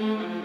Mm-hmm.